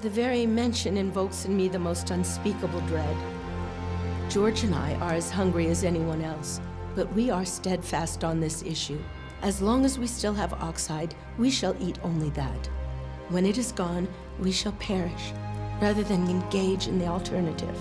The very mention invokes in me the most unspeakable dread. George and I are as hungry as anyone else, but we are steadfast on this issue. As long as we still have oxhide, we shall eat only that. When it is gone, we shall perish, rather than engage in the alternative.